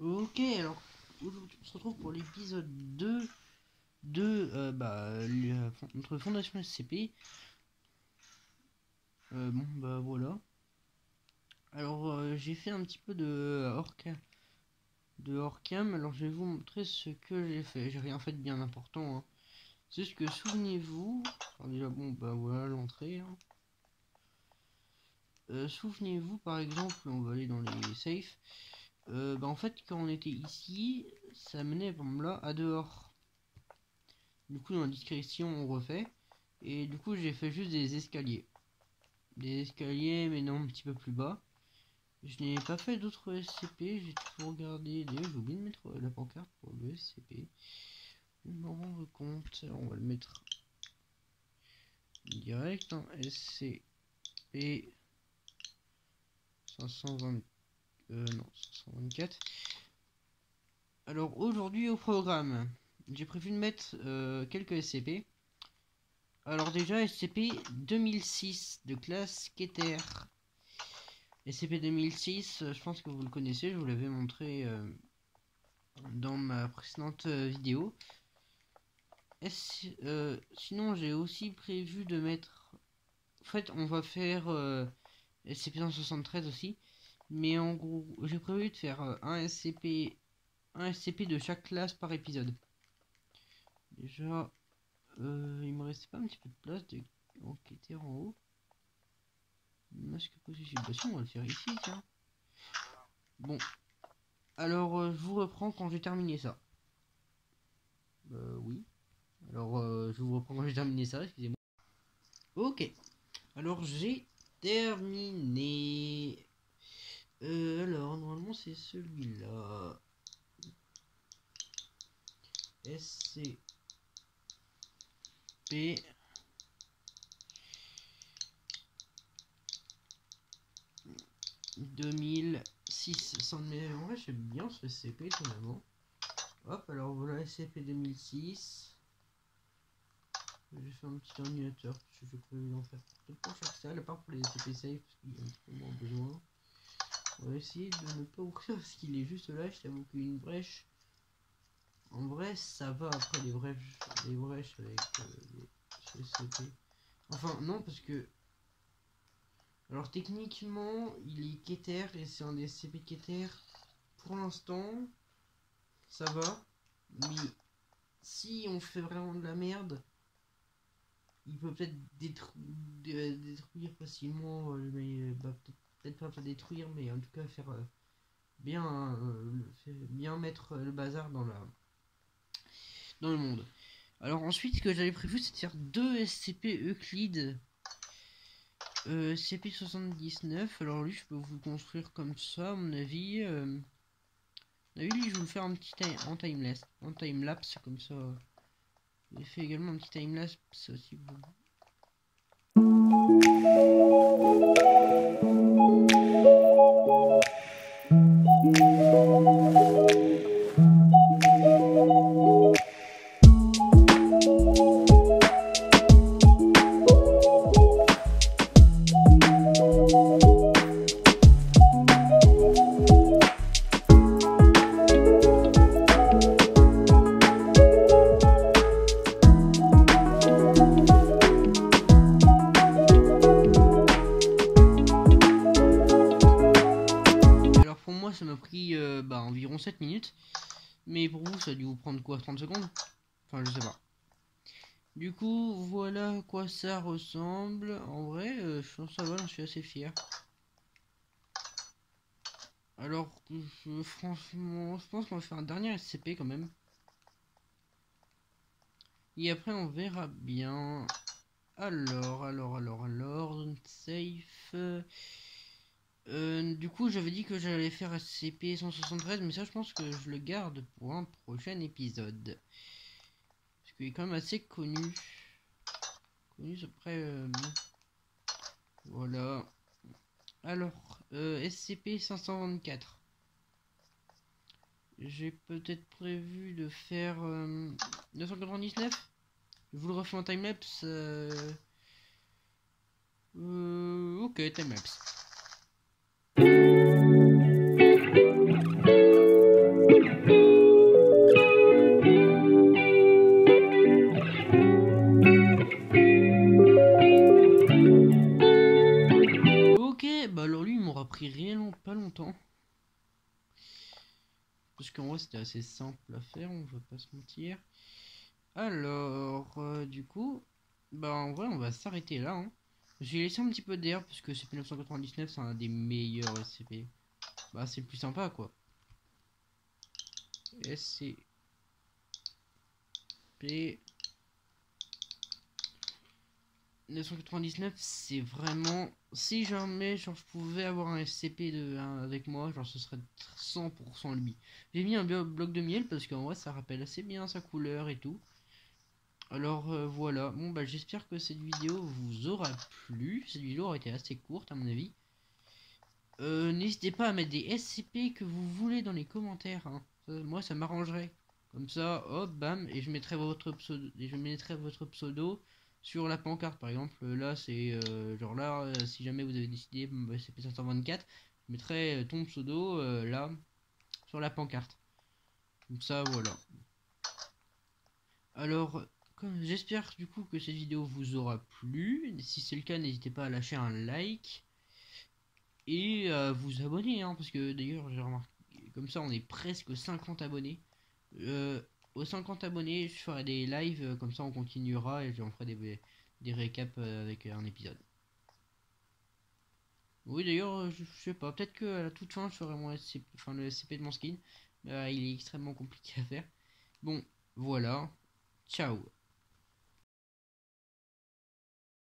Ok, alors aujourd'hui on se retrouve pour l'épisode 2 de euh, bah, notre fondation SCP. Euh, bon, bah voilà. Alors euh, j'ai fait un petit peu de hors-cam. De hors-cam, alors je vais vous montrer ce que j'ai fait. J'ai rien fait de bien important. Hein. C'est ce que souvenez-vous. Déjà, bon, bah voilà l'entrée. hein. Souvenez-vous par exemple, on va aller dans les safes. Euh, bah en fait quand on était ici ça menait là à dehors. Du coup dans la description on refait. Et du coup j'ai fait juste des escaliers. Des escaliers mais non un petit peu plus bas. Je n'ai pas fait d'autres SCP j'ai toujours regardé d'ailleurs j'ai oublié de mettre la pancarte pour le SCP je m'en rends compte on va le mettre direct hein, SCP 520 euh, non, 524. Alors aujourd'hui au programme, j'ai prévu de mettre euh, quelques SCP. Alors déjà SCP 2006 de classe Keter. SCP 2006, euh, je pense que vous le connaissez, je vous l'avais montré euh, dans ma précédente vidéo. Sinon j'ai aussi prévu de mettre... En fait on va faire euh, SCP-173 aussi. Mais en gros, j'ai prévu de faire euh, un SCP, un SCP de chaque classe par épisode. Déjà, euh, il me restait pas un petit peu de place de enquêter en haut. Masque position. Si, on va le faire ici, tiens. Bon. Alors, euh, je vous reprends quand j'ai terminé ça. Euh, oui. Alors, je vous reprends quand j'ai terminé ça, excusez-moi. Ok. Alors, j'ai terminé. C'est celui-là. SCP. « 2006 sans mais en vrai j'aime bien ce SCP étonnamment hop alors voilà SCP 2006 j'ai fait un petit ordinateur parce que je prévu d'en faire pour chaque salle à part pour les SCP safe parce qu'il y a un petit peu moins besoin on va essayer de ne pas ouvrir parce qu'il est juste là. Je t'avoue qu'une brèche. En vrai, ça va après les brèches, les brèches avec euh, les SCP. Enfin, non, parce que. Alors, techniquement, il est Keter et c'est un des SCP Keter. Pour l'instant, ça va. Mais si on fait vraiment de la merde, il peut peut-être détru- dé- détruire facilement. euh, mais, bah, peut-être peut-être pas détruire, mais en tout cas faire euh, bien, euh, bien mettre euh, le bazar dans la dans le monde. Alors ensuite, ce que j'avais prévu, c'est de faire deux SCP Euclide. Euh, SCP-79, alors lui, je peux vous construire comme ça, à mon avis. Mon lui, je vais vous faire un petit time, en timelapse, en comme ça. J'ai fait également un petit timelapse aussi. Environ 7 minutes. Mais pour vous ça a dû vous prendre quoi 30 secondes? Enfin je sais pas. Du coup voilà à quoi ça ressemble. En vrai euh, je pense ça va, j'en suis assez fier. Alors je, franchement je pense qu'on va faire un dernier SCP quand même. Et après on verra bien. Alors, alors, alors, alors, safe. Euh, euh, du coup, j'avais dit que j'allais faire SCP 173, mais ça, je pense que je le garde pour un prochain épisode. Parce qu'il est quand même assez connu. Connu, après. euh. Voilà. Alors, euh, SCP 524. J'ai peut-être prévu de faire euh, 999. Je vous le refais en timelapse. Euh... Euh, ok, timelapse. Eh, bah alors lui, il m'aura pris rien long, pas longtemps. Parce qu'en vrai, c'était assez simple à faire, on va pas se mentir. Alors, euh, du coup, bah en vrai, on va s'arrêter là. Hein. J'ai laissé un petit peu d'air parce que c'est 999 c'est un des meilleurs SCP. Bah, c'est le plus sympa, quoi. SCP 999 c'est vraiment si jamais genre je pouvais avoir un SCP de avec moi genre ce serait 100% lui. J'ai mis un bloc de miel parce qu'en vrai ça rappelle assez bien sa couleur et tout. Alors euh, voilà. Bon bah j'espère que cette vidéo vous aura plu. Cette vidéo aura été assez courte à mon avis. Euh, n'hésitez pas à mettre des SCP que vous voulez dans les commentaires hein. moi ça m'arrangerait. Comme ça hop bam et je mettrai votre pseudo et je mettrai votre pseudo sur la pancarte par exemple là c'est euh, genre là euh, si jamais vous avez décidé bah, c'est P524 je mettrai euh, ton pseudo là sur la pancarte. Comme ça voilà. Alors j'espère du coup que cette vidéo vous aura plu. Si c'est le cas n'hésitez pas à lâcher un like et à vous abonner hein, parce que d'ailleurs j'ai remarqué comme ça on est presque 50 abonnés aux 50 abonnés, je ferai des lives, euh, comme ça on continuera et j'en ferai des, des récaps euh, avec un épisode. Oui d'ailleurs, euh, je, sais pas, peut-être que à la toute fin je ferai mon SCP, enfin, le SCP de mon skin. il est extrêmement compliqué à faire. Bon, voilà. Ciao